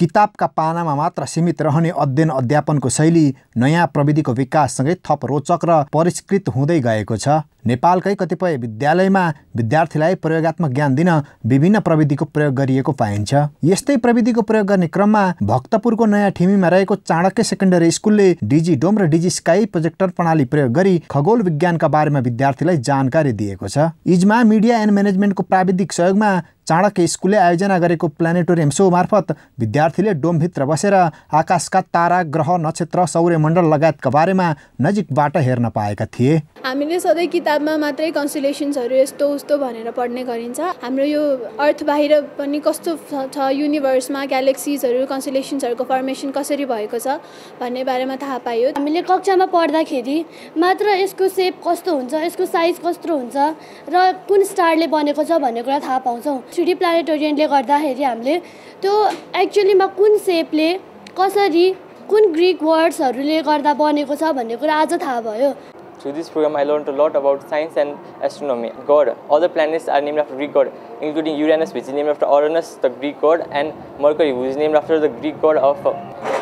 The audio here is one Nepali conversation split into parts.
किताबका पानामा मात्र सीमित रहने अध्ययन अध्यापनको शैली नयाँ प्रविधिको विकाससँगै थप रोचक र परिष्कृत हुँदै गएको छ। नेपालकै कतिपय विद्यालयमा विद्यार्थीलाई प्रयोगत्मक ज्ञान दिन विभिन्न प्रविधिको प्रयोग गरिएको पाइन्छ। यस्तै प्रविधिको प्रयोग गर्ने क्रममा भक्तपुरको नयाँ ठिमीमा रहेको चाणक्य सेकेन्डरी स्कुलले डिजी डोम र डिजी स्काई प्रोजेक्टर प्रणाली प्रयोग गरी खगोल विज्ञानका बारेमा विद्यार्थीलाई जानकारी दिएको छ। इजमा मिडिया एन्ड म्यानेजमेन्टको प्राविधिक सहयोगमा चाणक्य स्कुलले आयोजना गरेको प्लानेटोरियम सो मार्फत विद्यार्थीले डोमभित्र बसेर आकाशका तारा ग्रह नक्षत्र सौर्यमण्डल लगायतका बारेमा नजिकबाट हेर्न पाएका थिए। हामीले सधैँ किताबमा मात्रै कन्सुलेसन्सहरू यस्तो उस्तो भनेर पढ्ने गरिन्छ। हाम्रो यो अर्थ बाहिर पनि कस्तो छ युनिभर्समा ग्यालेक्सिजहरू कन्सुलेसन्सहरूको फर्मेसन कसरी भएको छ भन्ने बारेमा थाहा पायो। हामीले कक्षामा पढ्दाखेरि मात्र यसको सेप कस्तो हुन्छ यसको साइज कस्तो हुन्छ र कुन स्टारले बनेको छ भन्ने कुरा थाहा पाउँछौँ। थ्री प्लानेटोरियमले गर्दाखेरि हामीले त्यो एक्चुअलीमा कुन सेपले कसरी कुन ग्रिक वर्ड्सहरूले गर्दा बनेको छ भन्ने कुरा आज थाहा भयो। Through this program, I learned a lot about science and astronomy. God, all the planets are named after Greek god, including Uranus, which is named after Uranus, the Greek god, and Mercury, who is named after the Greek god of uh,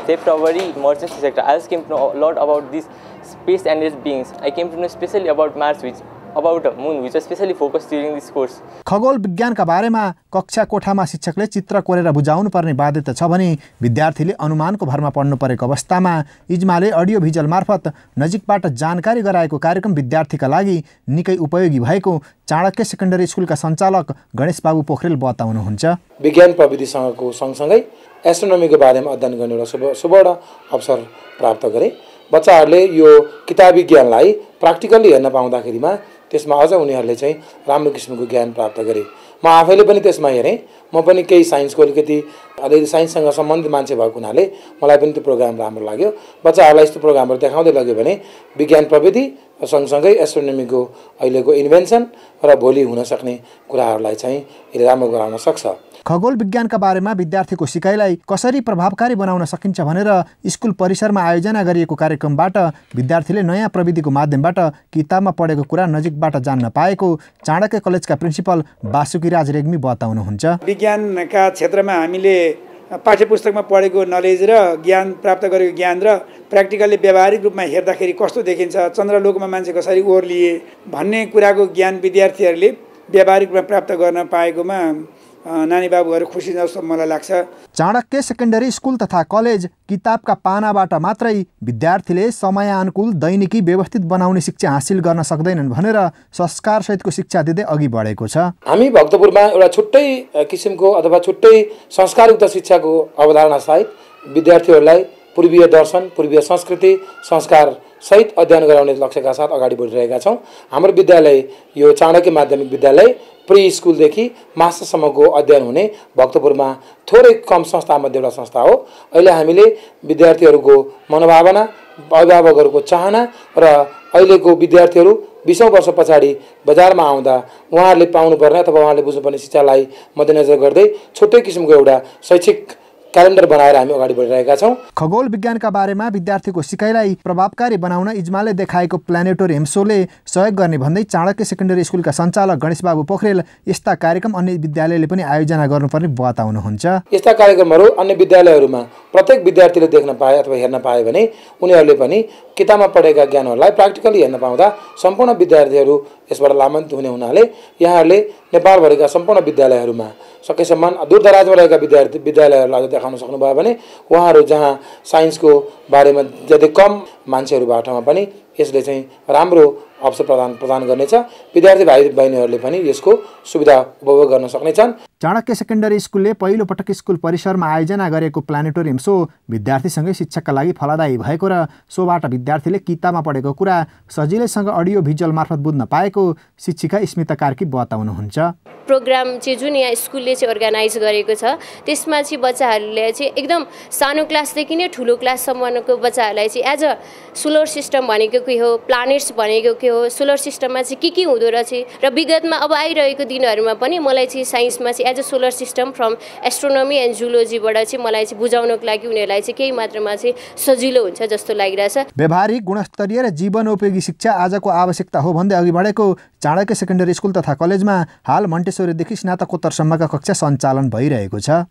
theft, robbery, merchants, etc. I also came to know a lot about these space and its beings. I came to know especially about Mars, which moon which was specially focused during this course. खगोल विज्ञानका बारेमा कक्षा कोठामा शिक्षकले चित्र कोरेर बुझाउनु पर्ने बाध्यता छ भने विद्यार्थीले अनुमानको भरमा पढ्नु परेको अवस्थामा इजमाले अडियो भिजुअल मार्फत नजिकबाट जानकारी गराएको कार्यक्रम विद्यार्थीका लागि निकै उपयोगी भएको चाणक्य सेकेन्डरी स्कुलका सञ्चालक गणेश बाबु पोखरेल बताउनुहुन्छ विज्ञान प्रविधिसँगको सँगसँगै एस्ट्रोनोमीको बारेमा अध्ययन गर्ने एउटा शुभ सुवर्ण अवसर प्राप्त गरे बच्चाहरूले यो किताबी ज्ञानलाई प्र्याक्टिकल्ली हेर्न पाउँदाखेरिमा त्यसमा अझ उनीहरूले चाहिँ राम्रो किसिमको ज्ञान प्राप्त गरे। म आफैले पनि त्यसमा हेरेँ। म पनि केही साइन्सको अलिकति अलिकति साइन्ससँग सम्बन्धित मान्छे भएको हुनाले मलाई पनि त्यो प्रोग्राम राम्रो लाग्यो। बच्चाहरूलाई यस्तो प्रोग्रामहरू देखाउँदै लग्यो भने विज्ञान प्रविधि सँगसँगै एस्ट्रोनोमीको अहिलेको इन्भेन्सन र भोलि हुन सक्ने कुराहरूलाई चाहिँ यसले राम्रो गराउन सक्छ। खगोल विज्ञानका बारेमा विद्यार्थीको सिकाइलाई कसरी प्रभावकारी बनाउन सकिन्छ भनेर स्कुल परिसरमा आयोजना गरिएको कार्यक्रमबाट विद्यार्थीले नयाँ प्रविधिको माध्यमबाट किताबमा पढेको कुरा नजिकबाट जान्न पाएको चाणक्य कलेजका प्रिन्सिपल बासुकीराज रेग्मी बताउनुहुन्छ। विज्ञानका क्षेत्रमा हामीले पाठ्य पुस्तकमा पढेको नलेज र ज्ञान प्राप्त गरेको ज्ञान र प्र्याक्टिकल्ली व्यावहारिक रूपमा हेर्दाखेरि कस्तो देखिन्छ चन्द्रलोकमा मान्छे कसरी ओर्लिए भन्ने कुराको ज्ञान विद्यार्थीहरूले व्यावहारिक रूपमा प्राप्त गर्न पाएकोमा नानी बाबुहरू खुसी जस्तो मलाई लाग्छ। चाणक्य सेकेन्डरी स्कुल तथा कलेज किताबका पानाबाट मात्रै विद्यार्थीले समयानुकूल दैनिकी व्यवस्थित बनाउने शिक्षा हासिल गर्न सक्दैनन् भनेर संस्कारसहितको शिक्षा दिँदै अघि बढेको छ। हामी भक्तपुरमा एउटा छुट्टै किसिमको अथवा छुट्टै संस्कारयुक्त शिक्षाको अवधारणा सहित विद्यार्थीहरूलाई पूर्वीय दर्शन पूर्वीय संस्कृति संस्कार सहित अध्ययन गराउने लक्ष्यका साथ अगाडि बढिरहेका छौँ। हाम्रो विद्यालय यो चाणक्य माध्यमिक विद्यालय प्रि स्कुलदेखि मास्टरसम्मको अध्ययन हुने भक्तपुरमा थोरै कम संस्थामध्ये एउटा संस्था हो। अहिले हामीले विद्यार्थीहरूको मनोभावना अभिभावकहरूको चाहना र अहिलेको विद्यार्थीहरू बिसौँ वर्ष पछाडि बजारमा आउँदा उहाँहरूले पाउनुपर्ने अथवा उहाँले बुझ्नुपर्ने शिक्षालाई मध्यनजर गर्दै छुट्टै किसिमको एउटा शैक्षिक क्यालेन्डर बनाएर हामी अगाडि बढिरहेका छौँ। खगोल विज्ञानका बारेमा विद्यार्थीको सिकाइलाई प्रभावकारी बनाउन इजमाले देखाएको प्लानेटोरियम सोले सहयोग गर्ने भन्दै चाणक्य सेकेन्डरी स्कुलका सञ्चालक गणेश बाबु पोखरेल यस्ता कार्यक्रम अन्य विद्यालयले पनि आयोजना गर्नुपर्ने बताउनुहुन्छ। यस्ता कार्यक्रमहरू अन्य विद्यालयहरूमा प्रत्येक विद्यार्थीले देख्न पाए अथवा हेर्न पाए भने उनीहरूले पनि किताबमा पढेका ज्ञानहरूलाई प्र्याक्टिकली हेर्न पाउँदा सम्पूर्ण विद्यार्थीहरू यसबाट लाभान्वित हुने हुनाले यहाँहरूले नेपालभरिका सम्पूर्ण विद्यालयहरूमा सकेसम्म दूरदराजमा रहेका विद्यार्थी विद्यालयहरूलाई देखाउन सक्नुभयो भने उहाँहरू जहाँ साइन्सको बारेमा जति कम मान्छेहरूबाटमा पनि यसले चाहिँ राम्रो अवसर प्रदान प्रदान गर्नेछ। विद्यार्थी भाइ बहिनीहरूले पनि यसको सुविधा उपभोग गर्न सक्नेछन्। चाणक्य सेकेन्डरी स्कुलले पहिलो पटक स्कुल परिसरमा आयोजना गरेको प्लानेटोरियम सो विद्यार्थीसँगै शिक्षकका लागि फलदायी भएको र सोबाट विद्यार्थीले किताबमा पढेको कुरा सजिलैसँग अडियो भिजुअल मार्फत बुझ्न पाएको शिक्षिका स्मिता कार्की बताउनुहुन्छ। प्रोग्राम चाहिँ जुन यहाँ स्कुलले चाहिँ अर्गनाइज गरेको छ त्यसमा चाहिँ बच्चाहरूले चाहिँ एकदम सानो क्लासदेखि नै ठुलो क्लाससम्मको बच्चाहरूलाई चाहिँ एज अ सोलर सिस्टम भनेको के हो प्लानेट्स भनेको के हो सोलर सिस्टममा चाहिँ के के हुँदो रहेछ र विगतमा अब आइरहेको दिनहरूमा पनि मलाई चाहिँ साइन्समा चाहिँ as a solar system from astronomy and जुलोजीबाट चाहिँ मलाई चाहिँ बुझाउनको लागि उनीहरूलाई चाहिँ केही मात्रामा चाहिँ सजिलो हुन्छ जस्तो लागिरहेछ। व्यवहारिक गुणस्तरीय र जीवनोपयोगी शिक्षा आजको आवश्यकता हो भन्दै अघि बढेको चाणक्य सेकेन्डरी स्कुल तथा कलेजमा हाल मन्टेश्वरीदेखि स्नातकोत्तरसम्मका कक्षा सञ्चालन भइरहेको छ।